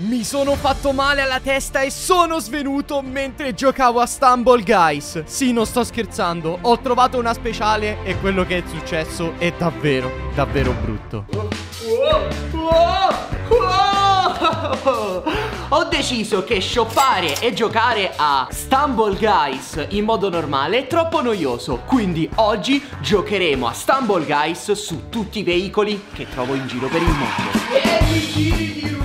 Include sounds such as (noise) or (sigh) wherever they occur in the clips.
Mi sono fatto male alla testa e sono svenuto mentre giocavo a Stumble Guys. Sì, non sto scherzando. Ho trovato una speciale e quello che è successo è davvero, davvero brutto. Ho deciso che shoppare e giocare a Stumble Guys in modo normale è troppo noioso Quindi oggi giocheremo a Stumble Guys su tutti i veicoli che trovo in giro per il mondo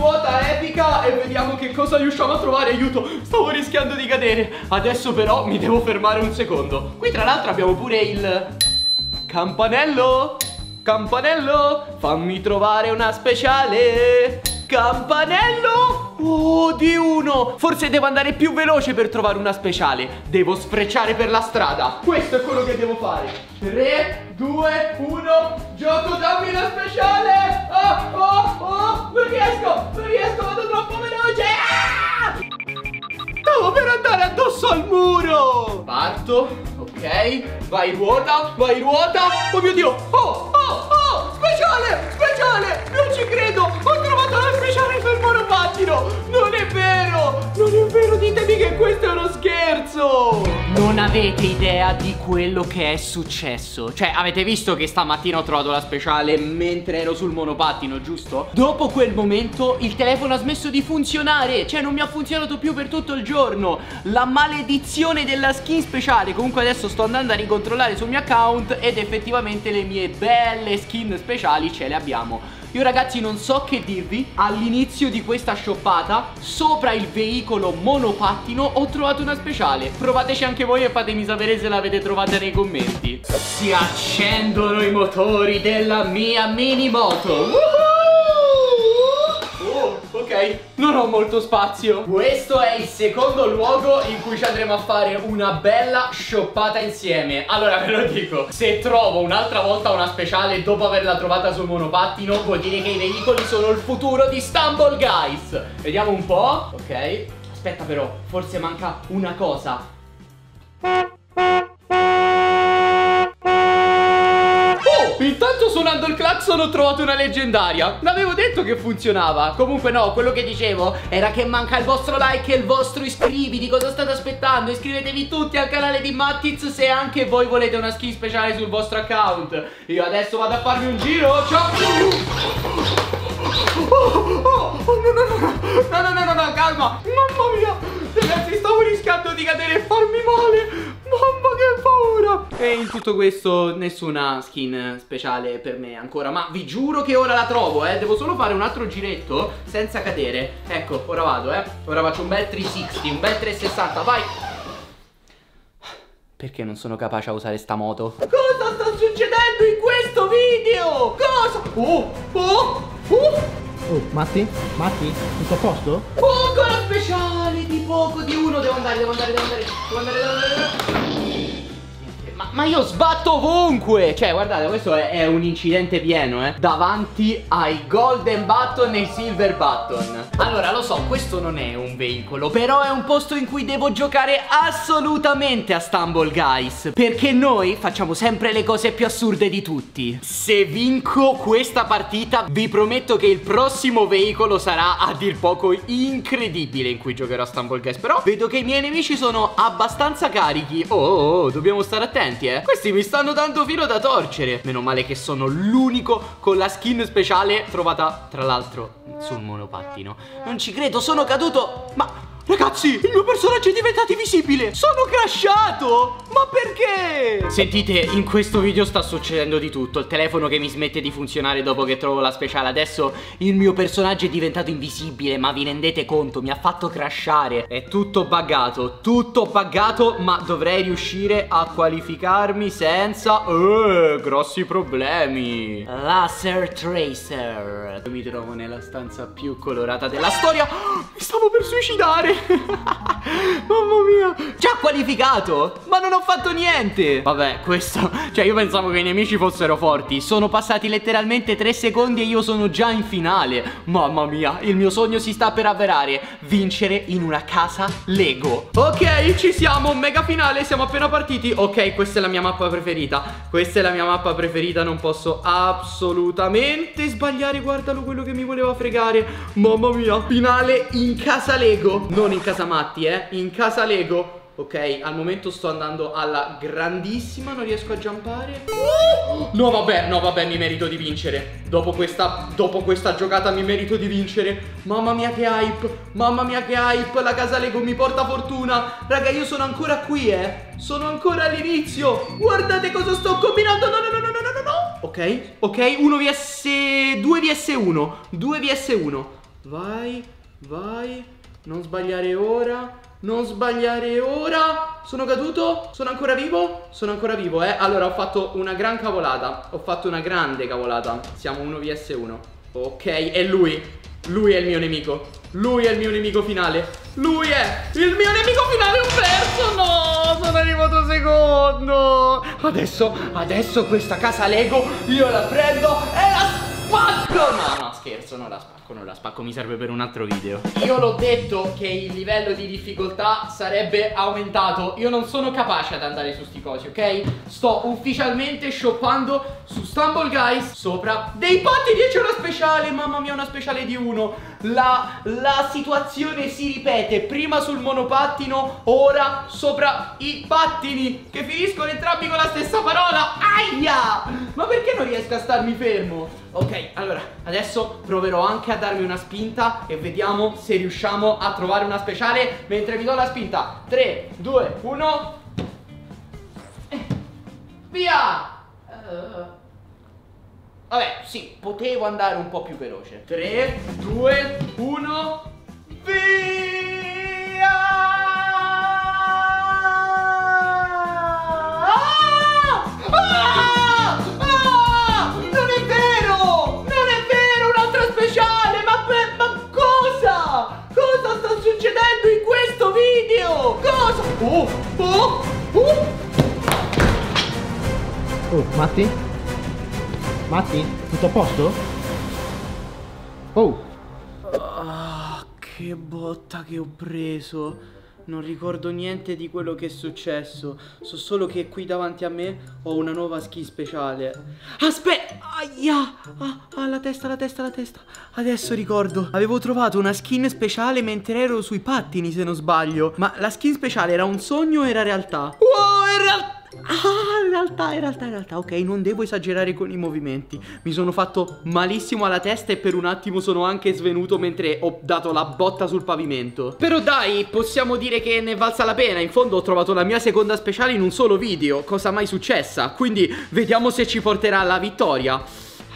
Ruota epica e vediamo che cosa riusciamo a trovare. Aiuto, stavo rischiando di cadere. Adesso però mi devo fermare un secondo. Qui tra l'altro abbiamo pure il campanello. Campanello, fammi trovare una speciale. Campanello Oh, di uno. Forse devo andare più veloce per trovare una speciale. Devo sfrecciare per la strada. Questo è quello che devo fare. 3, 2, 1 Gioco, dammi la speciale addosso al muro! Parto, ok. Vai ruota, vai ruota. Oh mio Dio, oh, oh, oh! Speciale, speciale di quello che è successo. Cioè avete visto che stamattina ho trovato la speciale mentre ero sul monopattino, giusto? Dopo quel momento il telefono ha smesso di funzionare. Cioè non mi ha funzionato più per tutto il giorno. La maledizione della skin speciale. Comunque adesso sto andando a ricontrollare sul mio account Ed effettivamente le mie belle skin speciali ce le abbiamo io ragazzi non so che dirvi. All'inizio di questa shoppata Sopra il veicolo monopattino Ho trovato una speciale. Provateci anche voi e fatemi sapere se l'avete trovata nei commenti. Si accendono i motori della mia mini moto Woohoo! Non ho molto spazio. Questo è il secondo luogo in cui ci andremo a fare una bella shoppata insieme. Allora ve lo dico. Se trovo un'altra volta una speciale dopo averla trovata sul monopattino Vuol dire che i veicoli sono il futuro di Stumble Guys. Vediamo un po' Ok? Aspetta però, forse manca una cosa intanto suonando il clacson ho trovato una leggendaria. L'avevo detto che funzionava. Comunque no, quello che dicevo era che manca il vostro like e il vostro iscriviti. Cosa state aspettando? Iscrivetevi tutti al canale di Mattiz se anche voi volete una skin speciale sul vostro account. Io adesso vado a farmi un giro Ciao. Oh, oh, oh, no, no, no, no, no, no, no, no, calma. Mamma mia Ragazzi, stavo rischiando di cadere e farmi male E in tutto questo nessuna skin speciale per me ancora Ma vi giuro che ora la trovo, eh Devo solo fare un altro giretto senza cadere Ecco, ora vado, eh Ora faccio un bel 360, un bel 360, vai Perché non sono capace a usare sta moto? Cosa sta succedendo in questo video? Cosa? Oh, oh, oh Oh, Matti? Matti? Tutto a posto? Oh, ancora speciale di poco, di uno Devo andare, devo andare, devo andare Devo andare, devo andare, devo andare ma, ma io sbatto ovunque! Cioè guardate questo è, è, un incidente pieno eh. Davanti ai golden button e i silver button. Allora lo so questo non è un veicolo Però è un posto in cui devo giocare assolutamente a Stumble Guys. Perché noi facciamo sempre le cose più assurde di tutti. Se vinco questa partita vi prometto che il prossimo veicolo sarà a dir poco incredibile in cui giocherò a Stumble Guys. Però vedo che i miei nemici sono abbastanza carichi. Oh, oh, oh dobbiamo stare attenti eh. Questi mi stanno dando filo da torcere. Meno male che sono l'unico con la skin speciale Trovata tra l'altro sul monopattino. Non ci credo, sono caduto Ma... Ragazzi, il mio personaggio è diventato visibile! Sono crashato! Ma perché? Sentite, in questo video sta succedendo di tutto. Il telefono che mi smette di funzionare dopo che trovo la speciale. Adesso il mio personaggio è diventato invisibile Ma vi rendete conto? Mi ha fatto crashare. È tutto buggato Tutto buggato Ma dovrei riuscire a qualificarmi senza eh, grossi problemi. Laser Tracer. Mi trovo nella stanza più colorata della storia. Mi stavo per suicidare bye. (laughs) Mamma mia! Ci ha qualificato? Ma non ho fatto niente! Vabbè questo Cioè io pensavo che i nemici fossero forti. Sono passati letteralmente 3 secondi e io sono già in finale. Mamma mia Il mio sogno si sta per avverare. Vincere in una casa Lego. Ok ci siamo Mega finale Siamo appena partiti. Ok questa è la mia mappa preferita. Questa è la mia mappa preferita Non posso assolutamente sbagliare Guardalo quello che mi voleva fregare. Mamma mia Finale in casa Lego. Non in casa Matti eh In casa Lego Ok, al momento sto andando alla grandissima, non riesco a giampare. No, vabbè, no, vabbè, mi merito di vincere. Dopo questa, dopo questa giocata mi merito di vincere. Mamma mia che hype, mamma mia che hype, la casa Lego mi porta fortuna. Raga, io sono ancora qui, eh. Sono ancora all'inizio. Guardate cosa sto combinando. No, no, no, no, no, no, no. Ok, ok, 1 vs 2 vs 1. 2 vs 1. Vai, vai. Non sbagliare ora. Non sbagliare ora. Sono caduto? Sono ancora vivo? Sono ancora vivo, eh. Allora ho fatto una gran cavolata Ho fatto una grande cavolata. Siamo 1 vs 1 Ok, è lui. Lui è il mio nemico. Lui è il mio nemico finale. Lui è il mio nemico finale Ho perso, no Sono arrivato secondo. Adesso, adesso questa casa Lego Io la prendo e la spacco No, no, scherzo, non la spacco spacco, non la spacco, mi serve per un altro video. Io l'ho detto che il livello di difficoltà sarebbe aumentato. Io non sono capace ad andare su sti cosi, ok? Sto ufficialmente shoppando su Stumble Guys sopra dei patti 10 una speciale, mamma mia, una speciale di uno. La, la situazione si ripete, prima sul monopattino, ora sopra i pattini, che finiscono entrambi con la stessa parola. Aia! Ma perché non riesco a starmi fermo? Ok, allora, adesso proverò anche a darmi una spinta e vediamo se riusciamo a trovare una speciale mentre vi do la spinta. 3, 2, 1. Via! Uh, vabbè, sì, potevo andare un po' più veloce. 3, 2, 1. Via! Matti? Tutto a posto? Oh. Ah, che botta che ho preso. Non ricordo niente di quello che è successo. So solo che qui davanti a me ho una nuova skin speciale. Aspetta! Aia! Ah, ah, la testa, la testa, la testa. Adesso ricordo. Avevo trovato una skin speciale mentre ero sui pattini, se non sbaglio. Ma la skin speciale era un sogno o era realtà? Wow, è realtà! Ah, in realtà, in realtà, in realtà, ok, non devo esagerare con i movimenti. Mi sono fatto malissimo alla testa e per un attimo sono anche svenuto mentre ho dato la botta sul pavimento. Però dai, possiamo dire che ne valsa la pena. In fondo ho trovato la mia seconda speciale in un solo video, cosa mai successa. Quindi vediamo se ci porterà alla vittoria.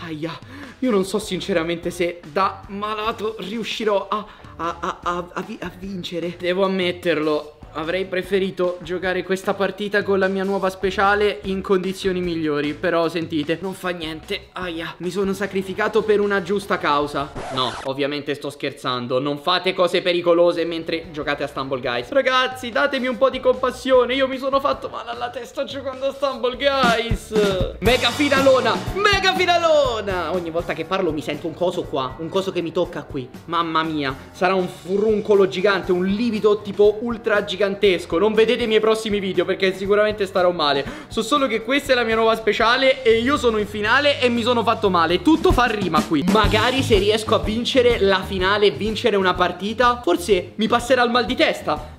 Aia, io non so sinceramente se da malato riuscirò a, a, a, a, a vincere. Devo ammetterlo, Avrei preferito giocare questa partita con la mia nuova speciale in condizioni migliori Però sentite, non fa niente. Aia, mi sono sacrificato per una giusta causa. No, ovviamente sto scherzando. Non fate cose pericolose mentre giocate a Stumble Guys. Ragazzi, datemi un po' di compassione. Io mi sono fatto male alla testa giocando a Stumble Guys Mega finalona, mega finalona! Ogni volta che parlo mi sento un coso qua Un coso che mi tocca qui. Mamma mia, sarà un furuncolo gigante Un livido tipo ultra gigante gigantesco. Non vedete i miei prossimi video perché sicuramente starò male. So solo che questa è la mia nuova speciale E io sono in finale e mi sono fatto male. Tutto fa rima qui. Magari se riesco a vincere la finale vincere una partita Forse mi passerà il mal di testa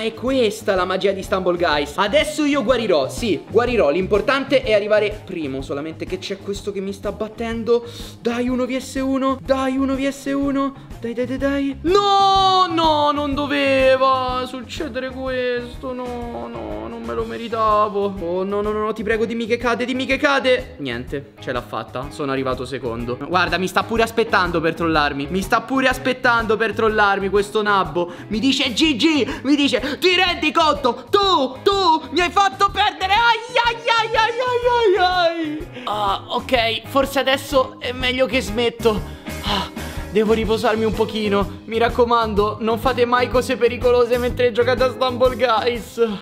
È questa la magia di Stumble Guys. Adesso io guarirò, sì, guarirò. L'importante è arrivare primo. Solamente che c'è questo che mi sta battendo. Dai, 1 vs 1 Dai, 1 vs 1 Dai, dai, dai, dai. No, no, non doveva succedere questo. No, no, non me lo meritavo. Oh, no, no, no, no ti prego, dimmi che cade, dimmi che cade. Niente, ce l'ha fatta. Sono arrivato secondo. Guarda, mi sta pure aspettando per trollarmi. Mi sta pure aspettando per trollarmi questo nabbo. Mi dice GG mi dice Ti rendi conto? Tu, tu mi hai fatto perdere. Ai ai ai ai ai ai ai. Ah, ok, forse adesso è meglio che smetto. Ah devo riposarmi un pochino. Mi raccomando, non fate mai cose pericolose mentre giocate a Stumble Guys.